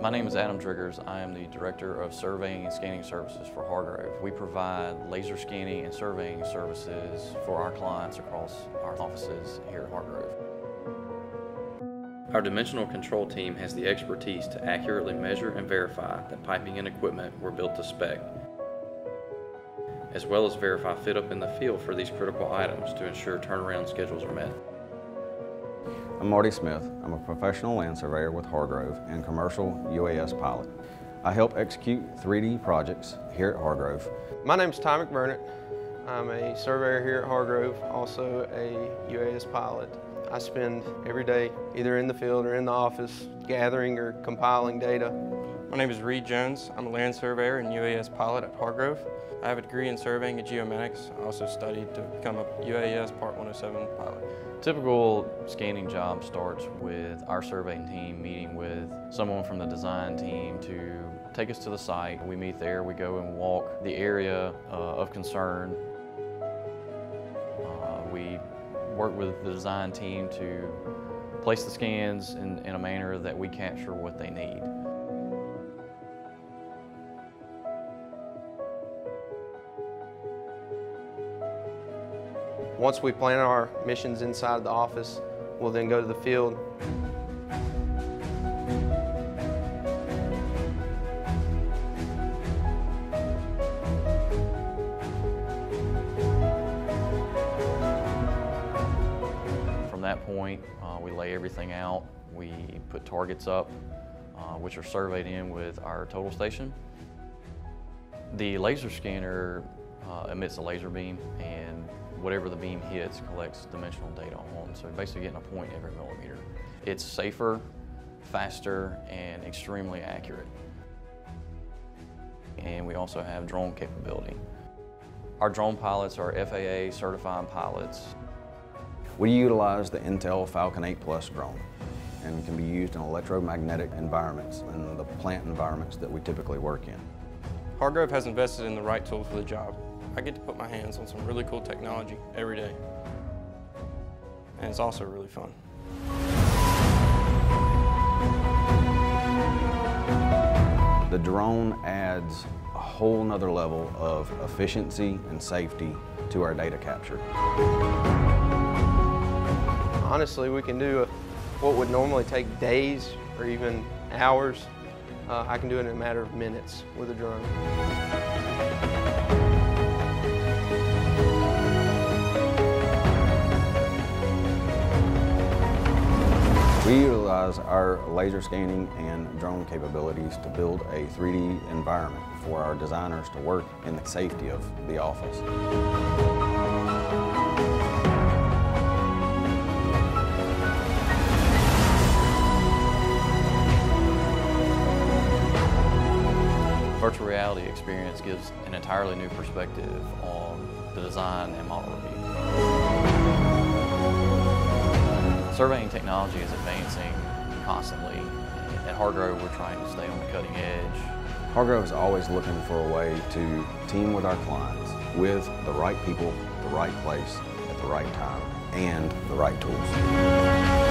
My name is Adam Driggers. I am the Director of Surveying and Scanning Services for Hargrove. We provide laser scanning and surveying services for our clients across our offices here at Hargrove. Our dimensional control team has the expertise to accurately measure and verify that piping and equipment were built to spec, as well as verify fit up in the field for these critical items to ensure turnaround schedules are met. I'm Marty Smith. I'm a professional land surveyor with Hargrove and commercial UAS pilot. I help execute 3D projects here at Hargrove. My name is Ty McBurnett. I'm a surveyor here at Hargrove, also a UAS pilot. I spend every day either in the field or in the office gathering or compiling data. My name is Reed Jones. I'm a land surveyor and UAS pilot at Hargrove. I have a degree in surveying and geomatics. I also studied to become a UAS Part 107 pilot. Typical scanning job starts with our surveying team meeting with someone from the design team to take us to the site. We meet there, we go and walk the area uh, of concern. Uh, we work with the design team to place the scans in, in a manner that we capture what they need. Once we plan our missions inside the office, we'll then go to the field. From that point, uh, we lay everything out. We put targets up, uh, which are surveyed in with our total station. The laser scanner uh, emits a laser beam and whatever the beam hits collects dimensional data on. So basically getting a point every millimeter. It's safer, faster, and extremely accurate. And we also have drone capability. Our drone pilots are FAA certified pilots. We utilize the Intel Falcon 8 Plus drone and can be used in electromagnetic environments and the plant environments that we typically work in. Hargrove has invested in the right tools for the job. I get to put my hands on some really cool technology every day. And it's also really fun. The drone adds a whole nother level of efficiency and safety to our data capture. Honestly, we can do a, what would normally take days or even hours. Uh, I can do it in a matter of minutes with a drone. We utilize our laser scanning and drone capabilities to build a 3D environment for our designers to work in the safety of the office. Virtual reality experience gives an entirely new perspective on the design and model review. Surveying technology is advancing constantly. At Hargrove, we're trying to stay on the cutting edge. Hargrove is always looking for a way to team with our clients with the right people, the right place, at the right time, and the right tools.